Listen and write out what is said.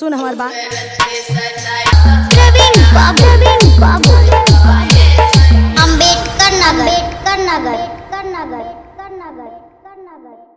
सुन हमार बात। अंबेडकर नगर। अंबेडकर नगर। नगर। नगर नगर।